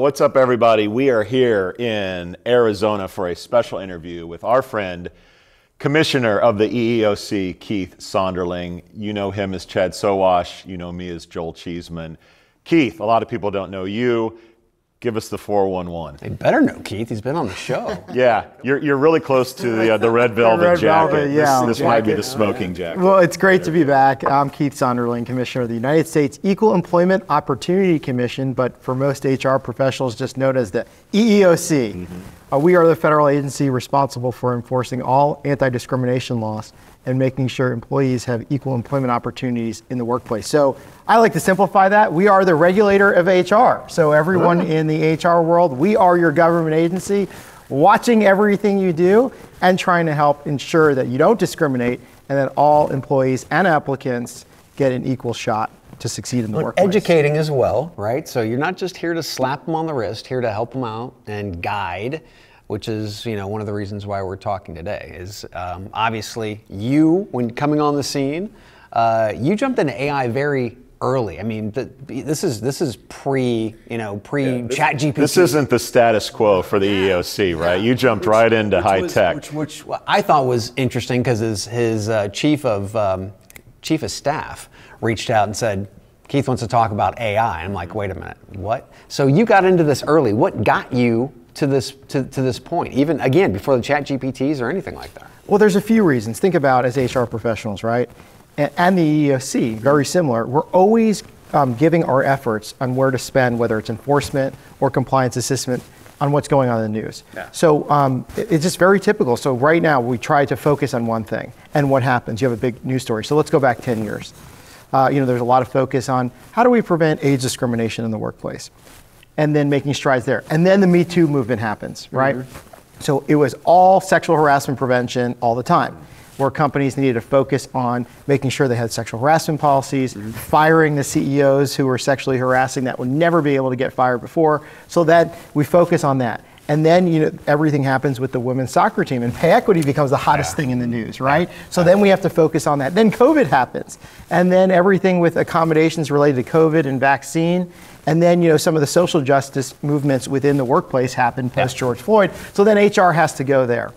what's up, everybody? We are here in Arizona for a special interview with our friend, Commissioner of the EEOC, Keith Sonderling. You know him as Chad Sowash. You know me as Joel Cheeseman. Keith, a lot of people don't know you. Give us the 411. They better know Keith. He's been on the show. Yeah, you're, you're really close to the, uh, the red velvet red jacket. velvet, yeah, this this might be the smoking jacket. Well, it's great to be back. I'm Keith Sonderling, Commissioner of the United States Equal Employment Opportunity Commission, but for most HR professionals, just known as the EEOC. Uh, we are the federal agency responsible for enforcing all anti discrimination laws and making sure employees have equal employment opportunities in the workplace. So I like to simplify that. We are the regulator of HR. So everyone in the HR world, we are your government agency watching everything you do and trying to help ensure that you don't discriminate and that all employees and applicants get an equal shot to succeed in the workplace. Educating as well, right? So you're not just here to slap them on the wrist, here to help them out and guide, which is you know one of the reasons why we're talking today. Is um, obviously you when coming on the scene, uh, you jumped into AI very early. I mean, the, this is this is pre you know pre Chat GPT. This isn't the status quo for the EOC, right? You jumped right into high was- tech. Which, which I thought was interesting because his, his uh, chief of um, chief of staff reached out and said, Keith wants to talk about AI. I'm like, wait a minute, what? So you got into this early. What got you to this to, to this point? Even again before the Chat GPTs or anything like that. Well, there's a few reasons. Think about as HR professionals, right? And, and the EEOC, very similar. We're always um, giving our efforts on where to spend, whether it's enforcement or compliance assessment, on what's going on in the news. So um, it- it's just very typical. So right now we try to focus on one thing, and what happens? You have a big news story. So let's go back 10 years. Uh, you know, there's a lot of focus on how do we prevent age discrimination in the workplace, and then making strides there. And then the Me Too movement happens, right? So it was all sexual harassment prevention all the time, where companies needed to focus on making sure they had sexual harassment policies, mm-hmm. firing the CEOs who were sexually harassing that would never be able to get fired before. So that we focus on that. And then you know everything happens with the women's soccer team, and pay equity becomes the hottest thing in the news, right? So then we have to focus on that. Then COVID happens, and then everything with accommodations related to COVID and vaccine, and then you know some of the social justice movements within the workplace happen post George Floyd. So then HR has to go there.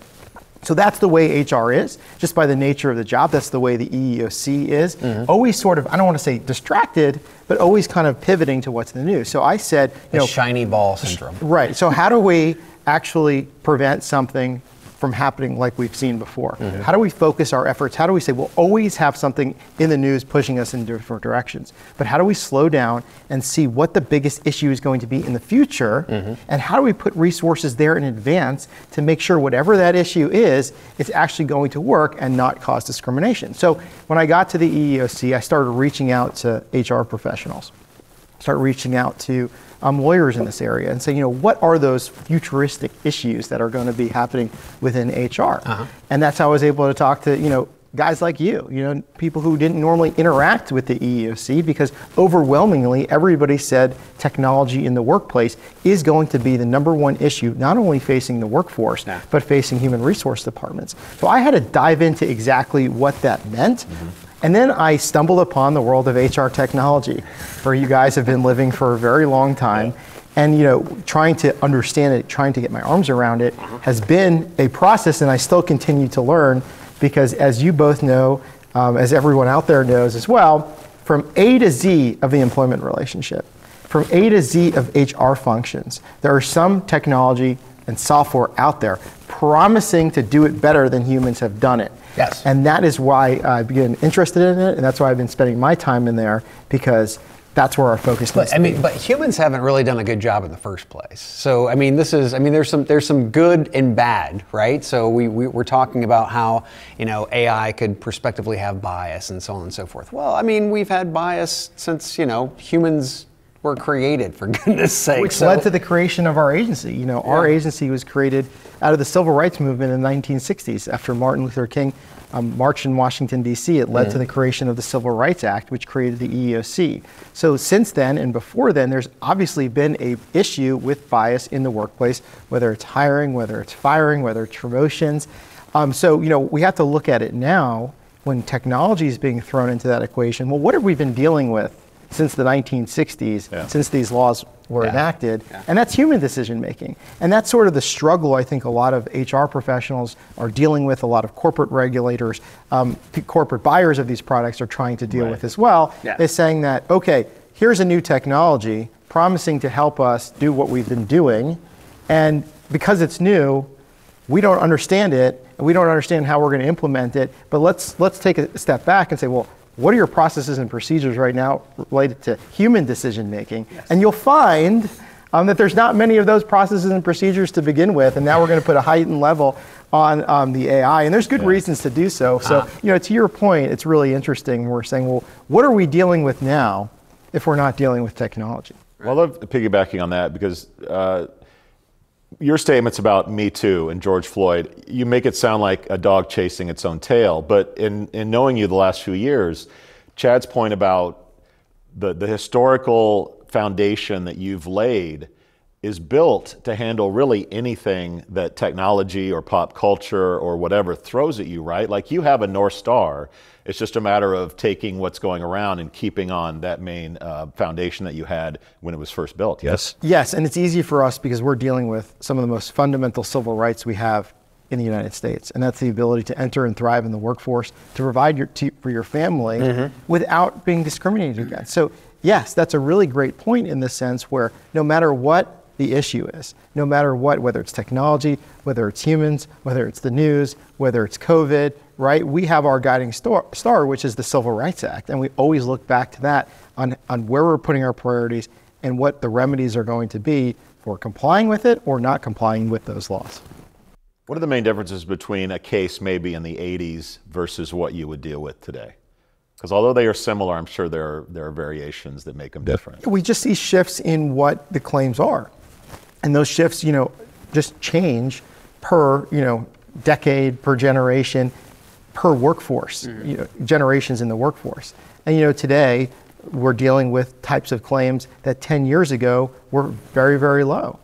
So that's the way HR is, just by the nature of the job. That's the way the EEOC is. Mm-hmm. Always sort of, I don't want to say distracted, but always kind of pivoting to what's in the news. So I said, you The know, shiny ball syndrome. Right. So how do we actually prevent something from happening like we've seen before? Mm-hmm. How do we focus our efforts? How do we say we'll always have something in the news pushing us in different directions? But how do we slow down and see what the biggest issue is going to be in the future? Mm-hmm. And how do we put resources there in advance to make sure whatever that issue is, it's actually going to work and not cause discrimination? So when I got to the EEOC, I started reaching out to HR professionals start reaching out to um, lawyers in this area and say, you know, what are those futuristic issues that are going to be happening within HR? And that's how I was able to talk to, you know, guys like you, you know, people who didn't normally interact with the EEOC because overwhelmingly everybody said technology in the workplace is going to be the number one issue, not only facing the workforce, but facing human resource departments. So I had to dive into exactly what that meant. And then I stumbled upon the world of HR technology, where you guys have been living for a very long time. And you know, trying to understand it, trying to get my arms around it, has been a process, and I still continue to learn because, as you both know, um, as everyone out there knows as well, from A to Z of the employment relationship, from A to Z of HR functions, there are some technology and software out there promising to do it better than humans have done it. Yes. And that is why I've been interested in it, and that's why I've been spending my time in there because that's where our focus But I mean, but humans haven't really done a good job in the first place. So I mean, this is I mean, there's some there's some good and bad, right? So we, we we're talking about how you know AI could prospectively have bias and so on and so forth. Well, I mean, we've had bias since you know humans were created, for goodness sake. Which So- led to the creation of our agency. You know, our agency was created out of the civil rights movement in the 1960s after Martin Luther King um, marched in Washington, D.C. It led to the creation of the Civil Rights Act, which created the EEOC. So since then and before then, there's obviously been a issue with bias in the workplace, whether it's hiring, whether it's firing, whether it's promotions. Um, so, you know, we have to look at it now when technology is being thrown into that equation. Well, what have we been dealing with since the 1960s, Yeah. since these laws were Yeah. enacted, and that's human decision making. And that's sort of the struggle I think a lot of HR professionals are dealing with. A lot of corporate regulators, um, p- corporate buyers of these products are trying to deal Right. with as well. Yeah. Is saying that okay, here's a new technology promising to help us do what we've been doing, and because it's new, we don't understand it, and we don't understand how we're going to implement it. But let's let's take a step back and say, well, what are your processes and procedures right now related to human decision making? And you'll find um, that there's not many of those processes and procedures to begin with, and now we're going to put a heightened level on um, the AI, and there's good reasons to do so. So, you know, to your point, it's really interesting. We're saying, well, what are we dealing with now if we're not dealing with technology? Well, I love piggybacking on that because uh, your statements about Me Too and George Floyd, you make it sound like a dog chasing its own tail. But in, in knowing you the last few years, Chad's point about the, the historical foundation that you've laid is built to handle really anything that technology or pop culture or whatever throws at you, right? Like you have a North Star. It's just a matter of taking what's going around and keeping on that main uh, foundation that you had when it was first built. Yes? Yes, and it's easy for us because we're dealing with some of the most fundamental civil rights we have in the United States, and that's the ability to enter and thrive in the workforce, to provide your, to, for your family without being discriminated against. So, yes, that's a really great point in the sense where no matter what the issue is, no matter what, whether it's technology, whether it's humans, whether it's the news, whether it's COVID, right? We have our guiding star, star which is the Civil Rights Act, and we always look back to that on, on where we're putting our priorities and what the remedies are going to be for complying with it or not complying with those laws. What are the main differences between a case maybe in the 80s versus what you would deal with today? Because although they are similar, I'm sure there are, there are variations that make them different. We just see shifts in what the claims are. And those shifts, you know, just change per, you know, decade, per generation, per workforce, mm-hmm. you know, generations in the workforce. And, you know, today we're dealing with types of claims that 10 years ago were very, very low,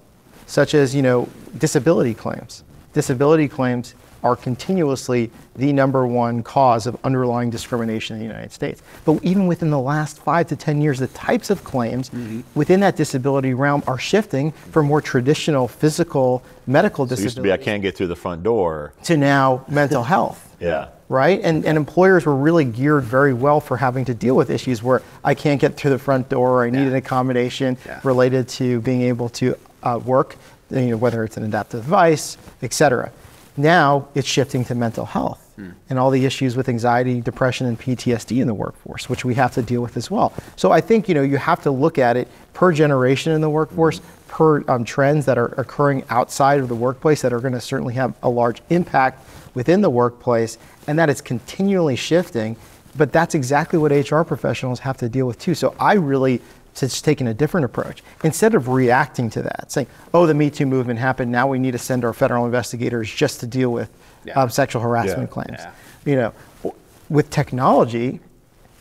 such as, you know, disability claims. Disability claims are continuously the number one cause of underlying discrimination in the United States. But even within the last five to 10 years, the types of claims within that disability realm are shifting from more traditional physical medical It used to be I can't get through the front door. to now mental health Yeah. right? And, and employers were really geared very well for having to deal with issues where I can't get through the front door, I need an accommodation Yeah. related to being able to uh, work, you know, whether it's an adaptive device, et cetera. Now it's shifting to mental health and all the issues with anxiety, depression, and PTSD in the workforce, which we have to deal with as well. So I think you know you have to look at it per generation in the workforce, per um, trends that are occurring outside of the workplace that are going to certainly have a large impact within the workplace, and that it's continually shifting. But that's exactly what HR professionals have to deal with too. So I really just taken a different approach. Instead of reacting to that, saying, oh, the Me Too movement happened, now we need to send our federal investigators just to deal with Yeah. um, sexual harassment Yeah. claims. Yeah. You know, with technology,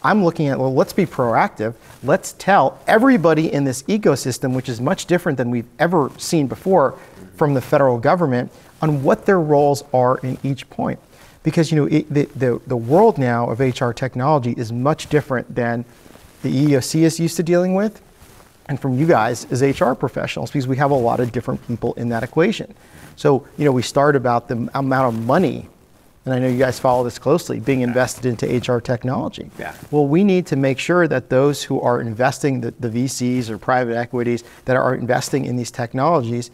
I'm looking at, well, let's be proactive. Let's tell everybody in this ecosystem, which is much different than we've ever seen before from the federal government, on what their roles are in each point. Because, you know, it, the, the, the world now of HR technology is much different than the EEOC is used to dealing with and from you guys as HR professionals because we have a lot of different people in that equation. So, you know, we start about the amount of money, and I know you guys follow this closely, being invested into HR technology. Yeah. Well, we need to make sure that those who are investing, the, the VCs or private equities that are investing in these technologies,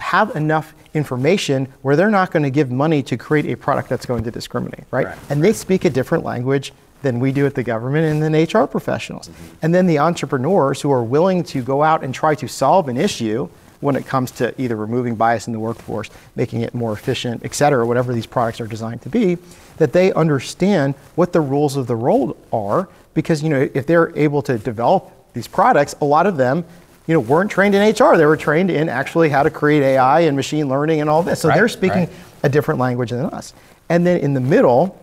have enough information where they're not going to give money to create a product that's going to discriminate, right? Right. And they speak a different language than we do at the government and then HR professionals. Mm-hmm. And then the entrepreneurs who are willing to go out and try to solve an issue when it comes to either removing bias in the workforce, making it more efficient, et cetera, whatever these products are designed to be, that they understand what the rules of the road are. Because you know, if they're able to develop these products, a lot of them you know, weren't trained in HR. They were trained in actually how to create AI and machine learning and all this. So Right, they're speaking right. a different language than us. And then in the middle,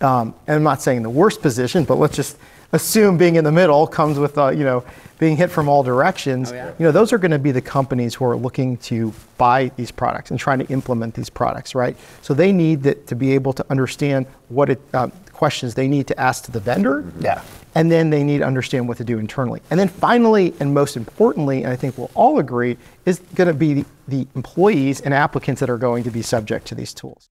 um, and I'm not saying the worst position, but let's just assume being in the middle comes with, uh, you know, being hit from all directions. Oh, yeah. You know, those are going to be the companies who are looking to buy these products and trying to implement these products, right? So they need that, to be able to understand what it, um, questions they need to ask to the vendor. Yeah. And then they need to understand what to do internally. And then finally, and most importantly, and I think we'll all agree, is going to be the, the employees and applicants that are going to be subject to these tools.